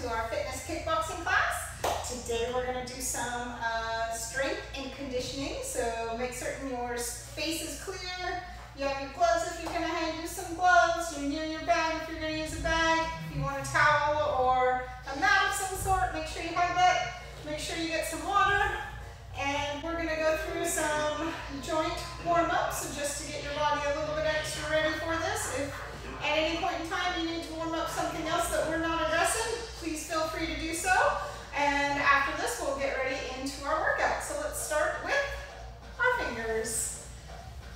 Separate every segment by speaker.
Speaker 1: to our fitness kickboxing class. Today we're going to do some uh, strength and conditioning, so make certain your space is clear. You have your gloves if you're going to hand you some gloves. You need your bag if you're going to use a bag. If you want a towel or a mat of some sort, make sure you have it. Make sure you get some water. And we're going to go through some joint warm-ups, so just to get your body a little bit extra ready for this. If at any point in time you need to warm up something else that we're not addressing, feel free to do so. And after this, we'll get ready into our workout. So let's start with our fingers.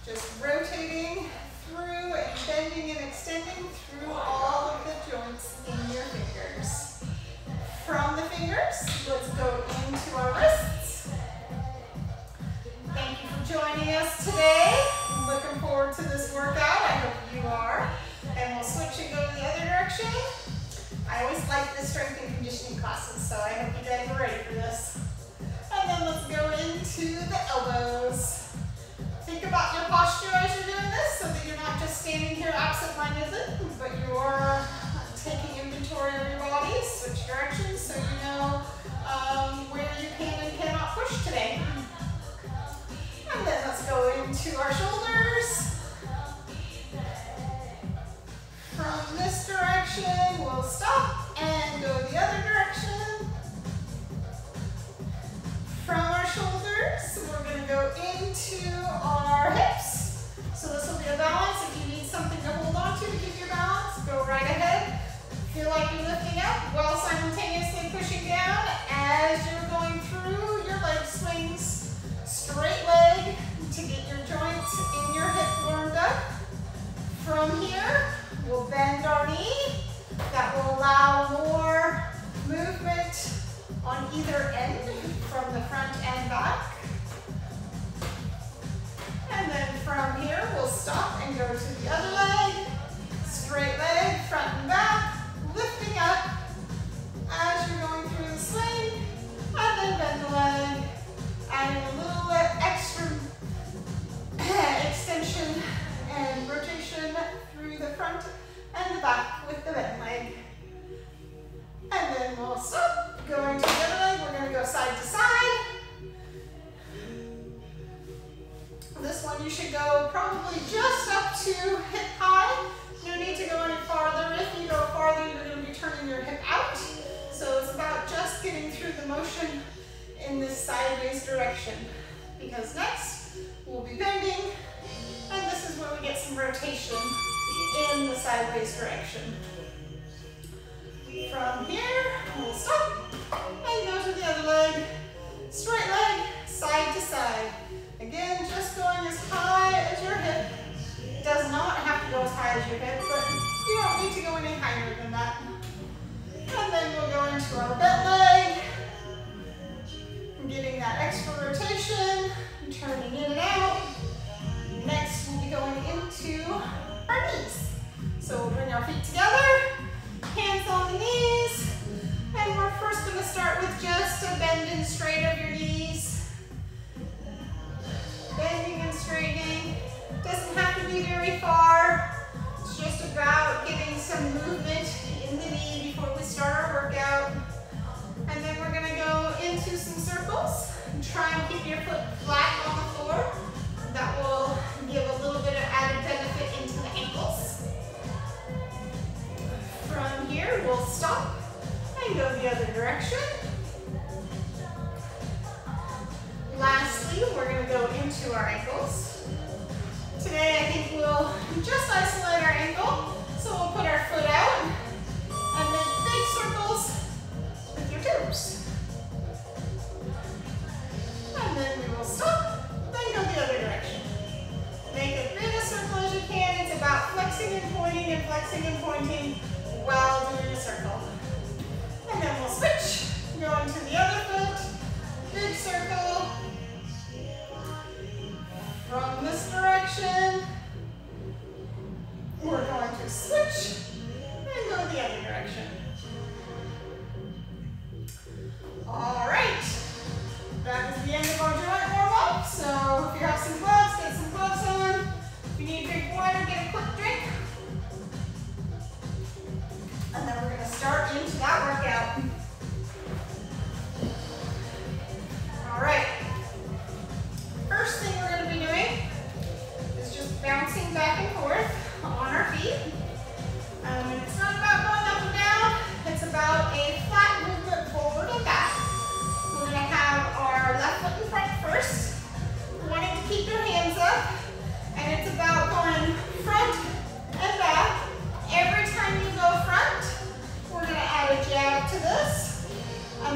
Speaker 1: Just rotating through and bending and extending through all of the joints in your fingers. From the fingers, let's go into our wrists. Thank you for joining us today. I'm looking forward to this workout. I hope you are. And we'll switch and go the other direction. I always like the strength and conditioning classes, so I hope you guys are ready for we are to the relaxing and pointing while doing a circle.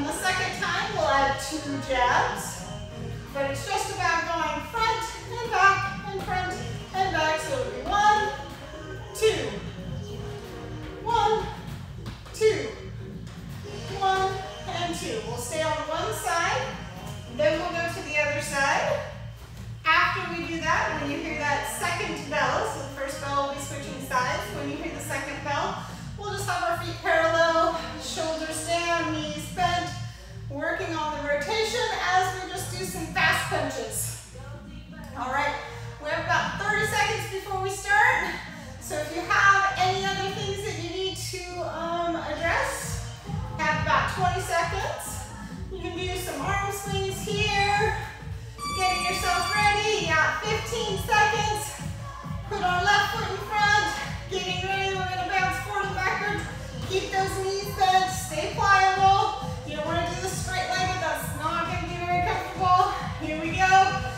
Speaker 1: On the second time, we'll add two jabs, but it's just about going front and back and front as we just do some fast punches. All right, we have about 30 seconds before we start. So if you have any other things that you need to um, address, have about 20 seconds. You can do some arm swings here, getting yourself ready. You got 15 seconds. Put our left foot in front, getting ready. We're gonna bounce forward and backwards. Keep those knees bent, stay pliable. You don't wanna do this here we go.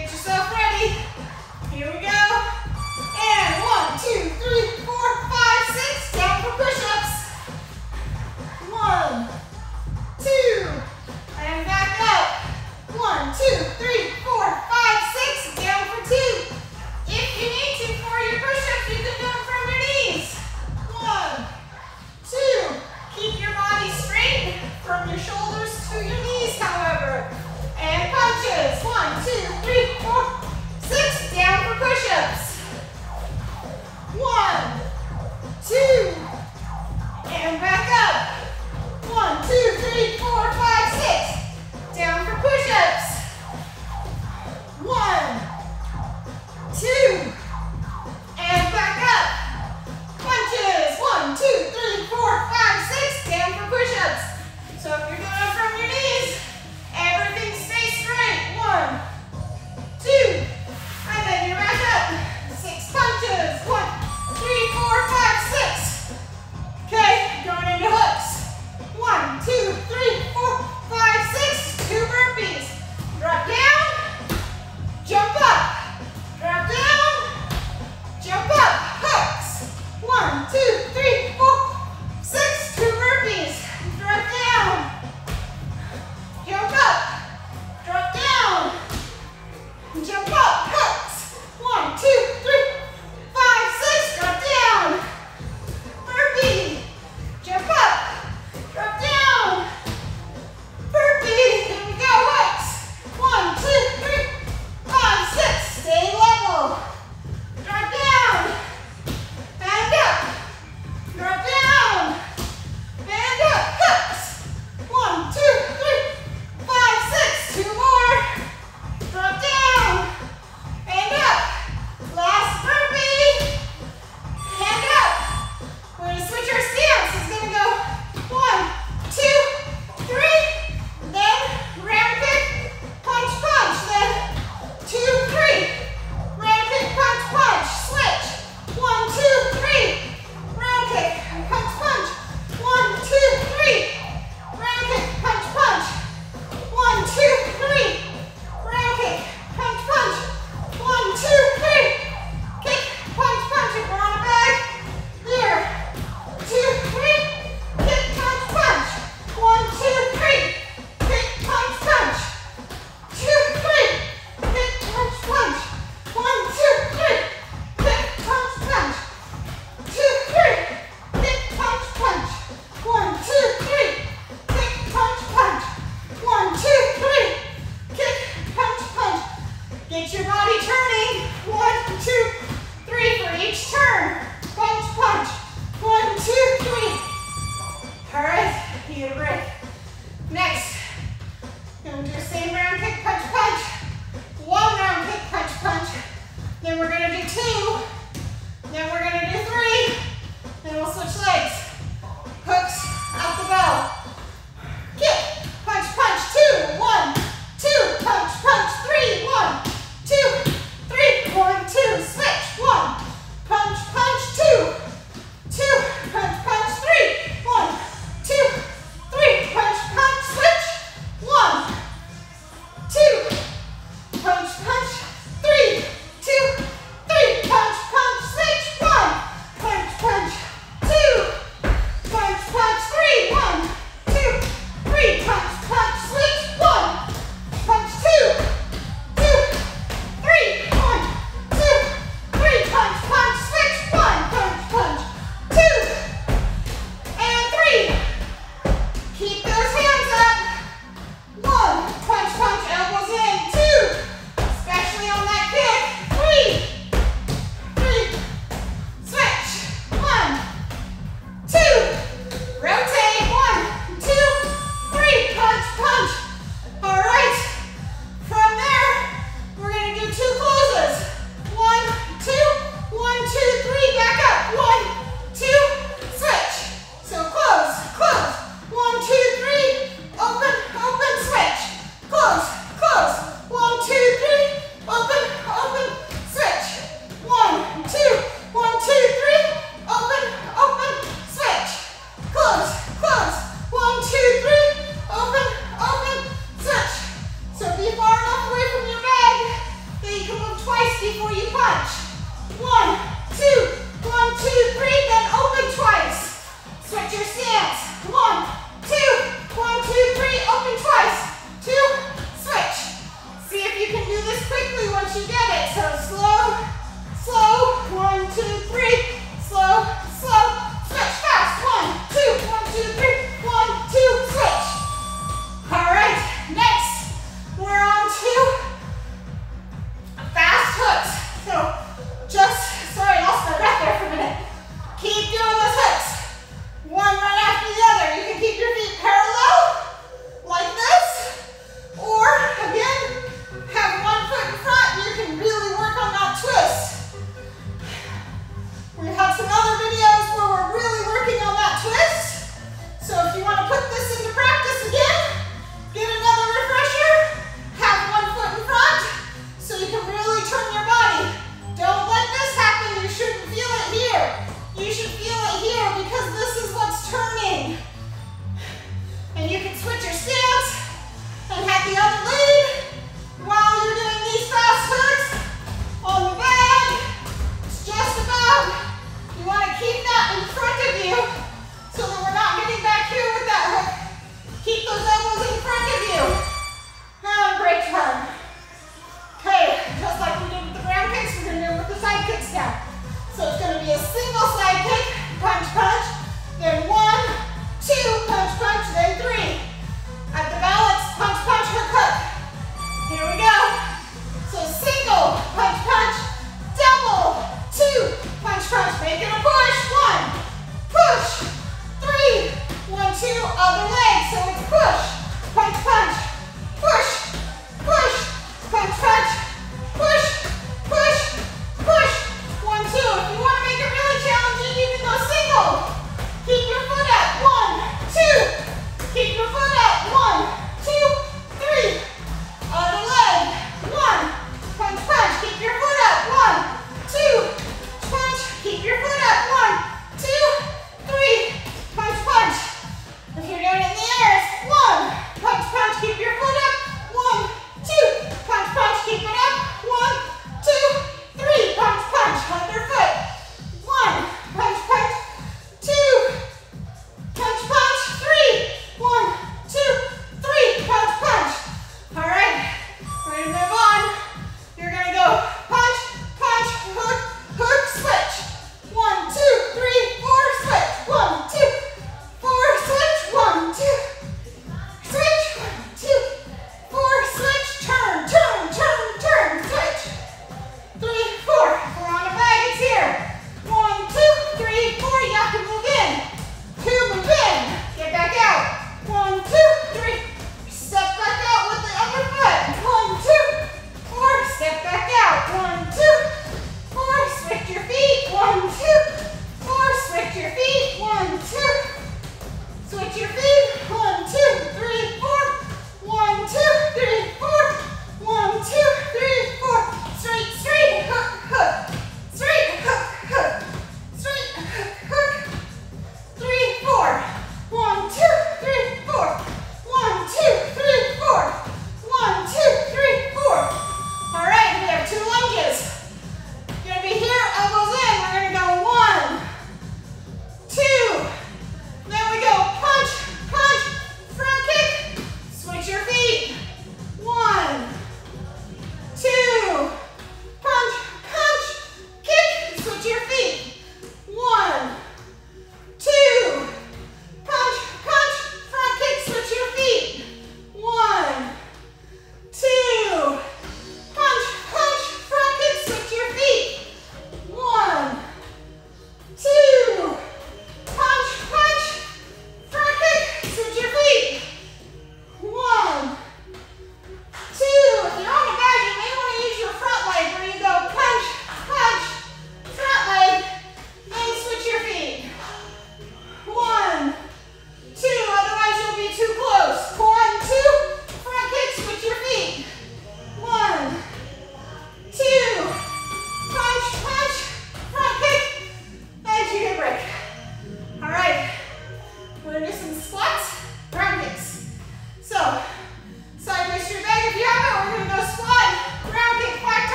Speaker 1: Get yourself.